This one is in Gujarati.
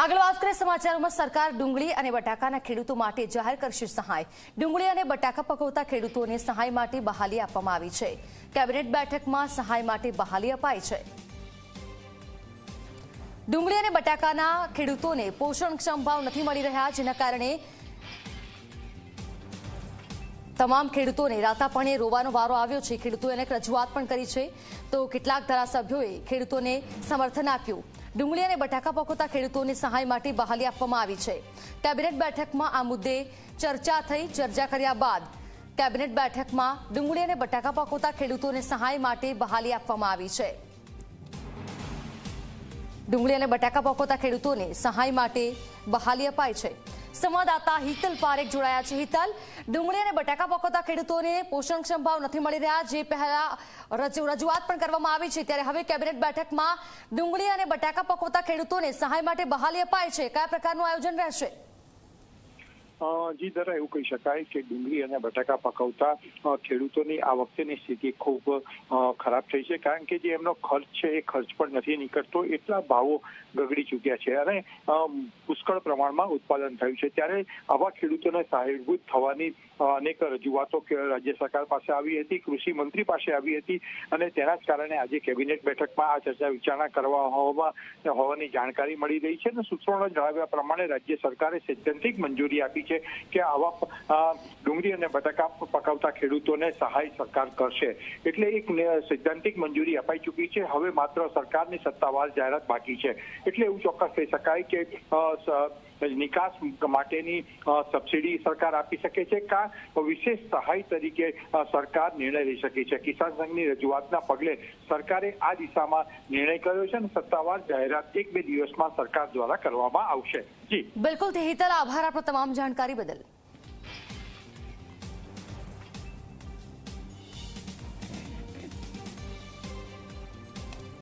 આગળ વાત કરીએ સમાચારોમાં સરકાર ડુંગળી અને બટાકાના ખેડૂતો માટે જાહેર કરશે સહાય. ડુંગળી અને બટાકા પકવતા ખેડૂતોને સહાય માટે બહાલી આપવામાં આવી છે. કેબિનેટ બેઠકમાં સહાય માટે બહાલી અપાઈ છે. ડુંગળી અને બટાકાના ખેડૂતોને પોષણક્ષમ ભાવ નથી મળી રહ્યા, જેના કારણે તમામ ખેડૂતોને રાતાપણે રોવાનો વારો આવ્યો છે. ખેડૂતોએ અનેક રજૂઆત પણ કરી છે. તો કેટલાક ધારાસભ્યોએ ખેડૂતોને સમર્થન આપ્યું. ડુંગળી અને બટાકા પકવતા ખેડૂતોને સહાય માટે બહાલી આપવામાં આવી છે. કેબિનેટ બેઠકમાં આ મુદ્દે ચર્ચા થઈ, ચર્ચા કર્યા બાદ કેબિનેટ બેઠકમાં ડુંગળી અને બટાકા પકવતા ખેડૂતોને સહાય માટે બહાલી આપવામાં આવી છે. ડુંગળી અને બટાકા પકવતા ખેડૂતોને સહાય માટે બહાલી અપાઈ છે. સંવાદદાતા હિતલ પારેખ જોડાયા છે. હિતલ, ડુંગળી અને બટાકા પકવતા ખેડૂતોને પોષણક્ષમ ભાવ નથી મળી રહ્યા, જે પહેલા રજૂઆત પણ કરવામાં આવી છે. ત્યારે હવે કેબિનેટ બેઠકમાં ડુંગળી અને બટાકા પકવતા ખેડૂતોને સહાય માટે બહાલી અપાય છે. કયા પ્રકારનું આયોજન રહેશે? જી દરા એવું કહી શકાય કે ડુંગળી અને બટાકા પકવતા ખેડૂતોની આ વખતેની સ્થિતિ ખૂબ ખરાબ થઈ છે. કારણ કે જે એમનો ખર્ચ છે, એ ખર્ચ પણ નથી નીકળતો. એટલા ભાવો ગગડી ચૂક્યા છે અને પુષ્કળ પ્રમાણમાં ઉત્પાદન થયું છે. ત્યારે આવા ખેડૂતોને સહાયભૂત થવાની અનેક રજૂઆતો રાજ્ય સરકાર પાસે આવી હતી, કૃષિ મંત્રી પાસે આવી હતી અને તેના જ કારણે આજે કેબિનેટ બેઠકમાં આ ચર્ચા વિચારણા કરવા હોવામાં, હોવાની જાણકારી મળી રહી છે. અને સૂત્રોના જણાવ્યા પ્રમાણે રાજ્ય સરકારે સૈદ્ધાંતિક મંજૂરી આપી છે કે આવા ડુંગળી અને બટાકા પકાવતા ખેડૂતોને સહાય સરકાર કરશે. એટલે એક સૈદ્ધાંતિક મંજૂરી અપાઈ ચૂકી છે. હવે માત્ર સરકારની સત્તાવાર જાહેરાત બાકી છે. એટલે એવું ચોક્કસ કહી શકાય કે અ, નિકાસ માટેની સબસિડી સરકાર આપી શકે છે કા વિશેષ સહાય તરીકે સરકાર નિર્ણય લઈ શકે છે? કિસાન સંઘની રજૂઆતના પગલે સરકારે આ દિશામાં નિર્ણય કર્યો છે અને સત્તાવાર જાહેરાત એક બે દિવસમાં સરકાર દ્વારા કરવામાં આવશે. જી. બિલકુલ આભાર આપણા તમામ જાણકારી બદલ.